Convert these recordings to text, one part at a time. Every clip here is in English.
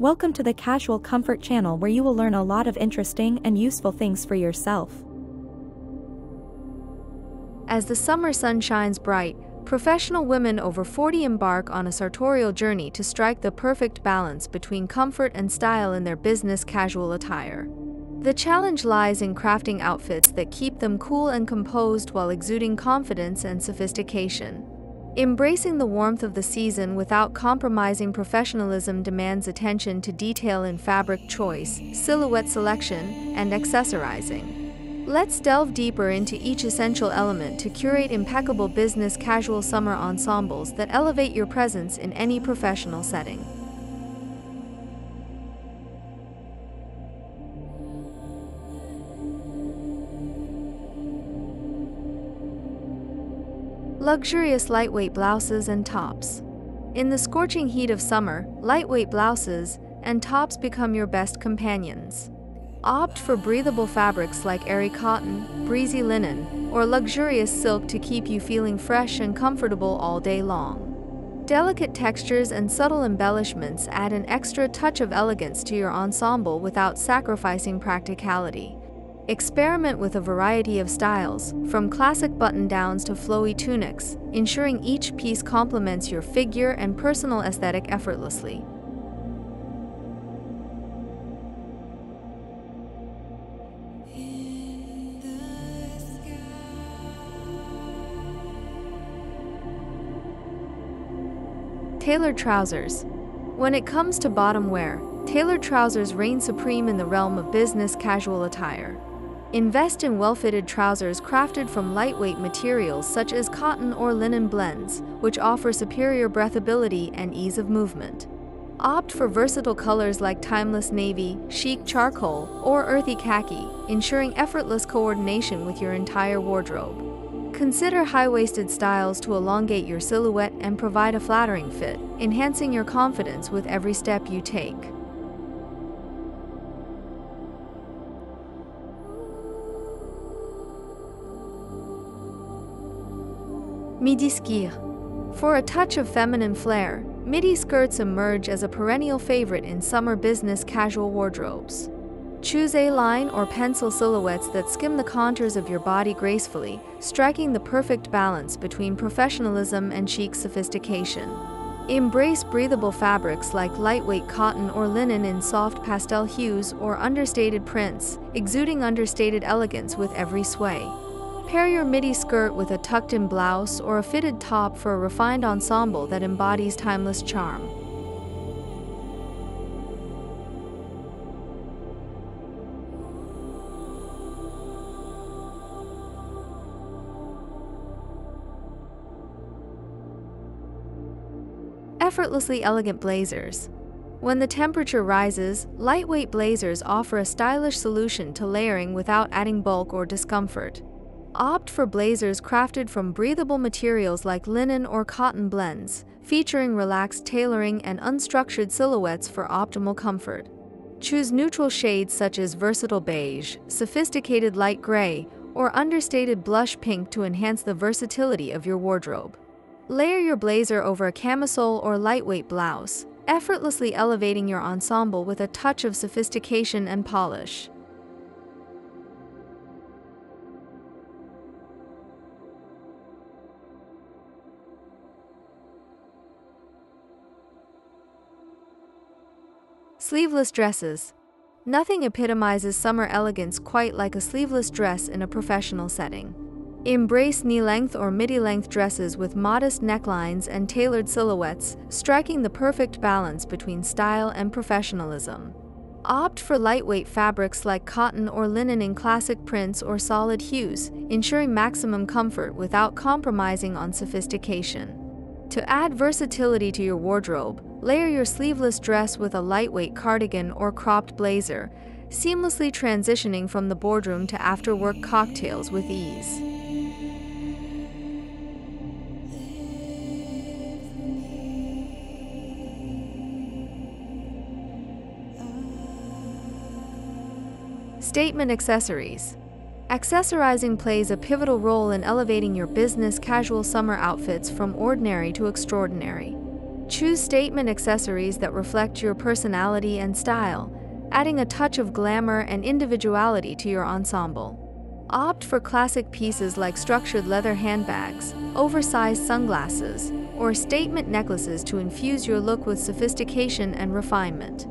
Welcome to the Casual Comfort channel where you will learn a lot of interesting and useful things for yourself. As the summer sun shines bright, professional women over 40 embark on a sartorial journey to strike the perfect balance between comfort and style in their business casual attire. The challenge lies in crafting outfits that keep them cool and composed while exuding confidence and sophistication. Embracing the warmth of the season without compromising professionalism demands attention to detail in fabric choice, silhouette selection, and accessorizing. Let's delve deeper into each essential element to curate impeccable business casual summer ensembles that elevate your presence in any professional setting. Luxurious lightweight blouses and tops. In the scorching heat of summer, lightweight blouses and tops become your best companions. Opt for breathable fabrics like airy cotton, breezy linen, or luxurious silk to keep you feeling fresh and comfortable all day long. Delicate textures and subtle embellishments add an extra touch of elegance to your ensemble without sacrificing practicality. Experiment with a variety of styles, from classic button-downs to flowy tunics, ensuring each piece complements your figure and personal aesthetic effortlessly. Tailored trousers. When it comes to bottom wear, tailored trousers reign supreme in the realm of business casual attire. Invest in well-fitted trousers crafted from lightweight materials such as cotton or linen blends, which offer superior breathability and ease of movement. Opt for versatile colors like timeless navy, chic charcoal, or earthy khaki, ensuring effortless coordination with your entire wardrobe. Consider high-waisted styles to elongate your silhouette and provide a flattering fit, enhancing your confidence with every step you take. Midi skirt. For a touch of feminine flair, midi skirts emerge as a perennial favorite in summer business casual wardrobes. Choose A-line or pencil silhouettes that skim the contours of your body gracefully, striking the perfect balance between professionalism and chic sophistication. Embrace breathable fabrics like lightweight cotton or linen in soft pastel hues or understated prints, exuding understated elegance with every sway. Pair your midi skirt with a tucked-in blouse or a fitted top for a refined ensemble that embodies timeless charm. Effortlessly elegant blazers. When the temperature rises, lightweight blazers offer a stylish solution to layering without adding bulk or discomfort. Opt for blazers crafted from breathable materials like linen or cotton blends, featuring relaxed tailoring and unstructured silhouettes for optimal comfort. Choose neutral shades such as versatile beige, sophisticated light gray, or understated blush pink to enhance the versatility of your wardrobe. Layer your blazer over a camisole or lightweight blouse, effortlessly elevating your ensemble with a touch of sophistication and polish. Sleeveless dresses. Nothing epitomizes summer elegance quite like a sleeveless dress in a professional setting. Embrace knee-length or midi-length dresses with modest necklines and tailored silhouettes, striking the perfect balance between style and professionalism. Opt for lightweight fabrics like cotton or linen in classic prints or solid hues, ensuring maximum comfort without compromising on sophistication. To add versatility to your wardrobe, layer your sleeveless dress with a lightweight cardigan or cropped blazer, seamlessly transitioning from the boardroom to after-work cocktails with ease. Statement accessories. Accessorizing plays a pivotal role in elevating your business casual summer outfits from ordinary to extraordinary. Choose statement accessories that reflect your personality and style, adding a touch of glamour and individuality to your ensemble. Opt for classic pieces like structured leather handbags, oversized sunglasses, or statement necklaces to infuse your look with sophistication and refinement.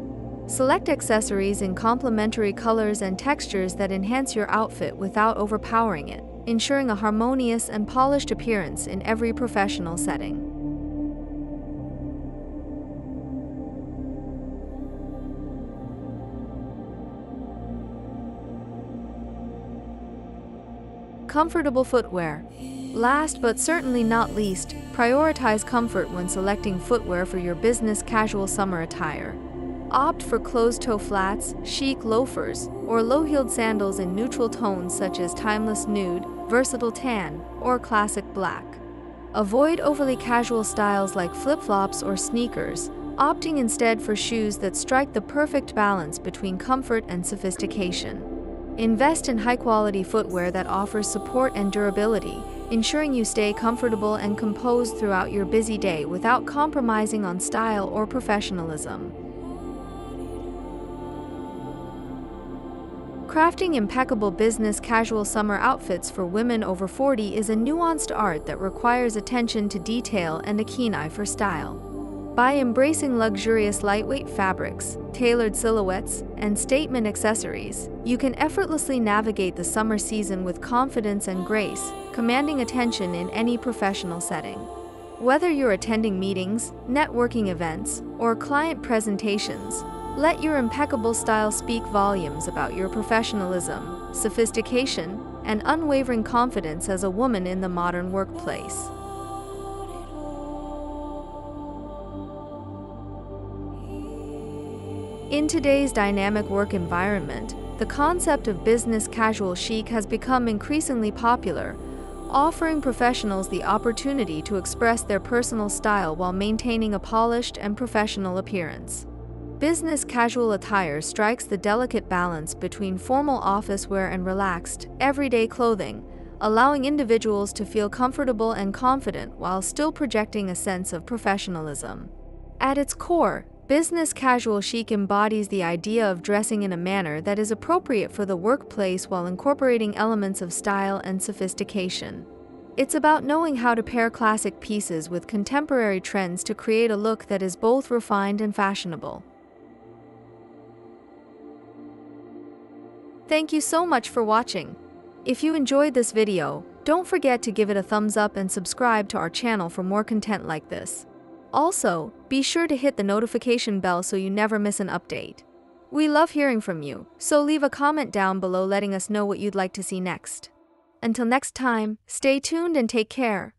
Select accessories in complementary colors and textures that enhance your outfit without overpowering it, ensuring a harmonious and polished appearance in every professional setting. Comfortable footwear. Last but certainly not least, prioritize comfort when selecting footwear for your business casual summer attire. Opt for closed-toe flats, chic loafers, or low-heeled sandals in neutral tones such as timeless nude, versatile tan, or classic black. Avoid overly casual styles like flip-flops or sneakers, opting instead for shoes that strike the perfect balance between comfort and sophistication. Invest in high-quality footwear that offers support and durability, ensuring you stay comfortable and composed throughout your busy day without compromising on style or professionalism. Crafting impeccable business casual summer outfits for women over 40 is a nuanced art that requires attention to detail and a keen eye for style. By embracing luxurious lightweight fabrics, tailored silhouettes, and statement accessories, you can effortlessly navigate the summer season with confidence and grace, commanding attention in any professional setting. Whether you're attending meetings, networking events, or client presentations, let your impeccable style speak volumes about your professionalism, sophistication, and unwavering confidence as a woman in the modern workplace. In today's dynamic work environment, the concept of business casual chic has become increasingly popular, offering professionals the opportunity to express their personal style while maintaining a polished and professional appearance. Business casual attire strikes the delicate balance between formal office wear and relaxed, everyday clothing, allowing individuals to feel comfortable and confident while still projecting a sense of professionalism. At its core, Business casual chic embodies the idea of dressing in a manner that is appropriate for the workplace while incorporating elements of style and sophistication. It's about knowing how to pair classic pieces with contemporary trends to create a look that is both refined and fashionable. Thank you so much for watching. If you enjoyed this video, don't forget to give it a thumbs up and subscribe to our channel for more content like this. Also, be sure to hit the notification bell so you never miss an update. We love hearing from you, so leave a comment down below letting us know what you'd like to see next. Until next time, stay tuned and take care.